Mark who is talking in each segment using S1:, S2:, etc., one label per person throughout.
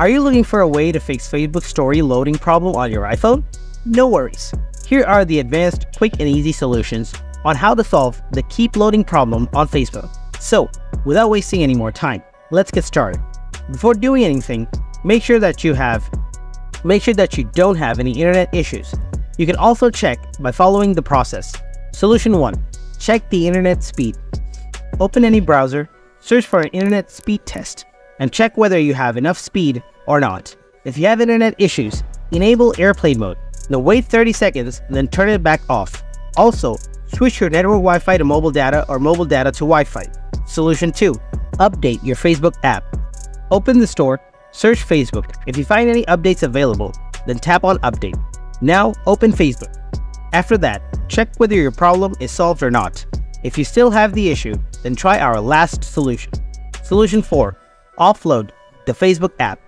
S1: Are you looking for a way to fix Facebook story loading problem on your iPhone? No worries. Here are the advanced, quick and easy solutions on how to solve the keep loading problem on Facebook. So, without wasting any more time, let's get started. Before doing anything, make sure that you have make sure that you don't have any internet issues. You can also check by following the process. Solution 1. Check the internet speed. Open any browser, search for an internet speed test, and check whether you have enough speed or not. If you have internet issues, enable airplane mode. Now wait 30 seconds, then turn it back off. Also, switch your network Wi-Fi to mobile data or mobile data to Wi-Fi. Solution 2. Update your Facebook app. Open the store, search Facebook. If you find any updates available, then tap on Update. Now open Facebook. After that, check whether your problem is solved or not. If you still have the issue, then try our last solution. Solution 4. Offload the Facebook app.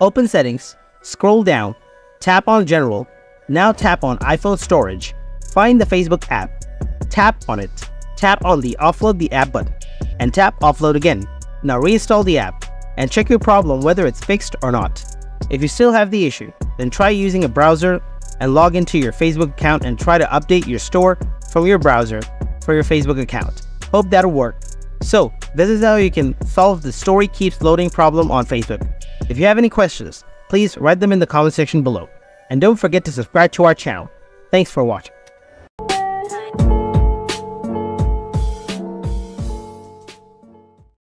S1: Open Settings, scroll down, tap on General, now tap on iPhone Storage, find the Facebook app, tap on it, tap on the Offload the app button, and tap Offload again. Now reinstall the app, and check your problem whether it's fixed or not. If you still have the issue, then try using a browser and log into your Facebook account and try to update your store from your browser for your Facebook account. Hope that'll work. So, this is how you can solve the story keeps loading problem on Facebook. If you have any questions, please write them in the comment section below. And don't forget to subscribe to our channel. Thanks for watching.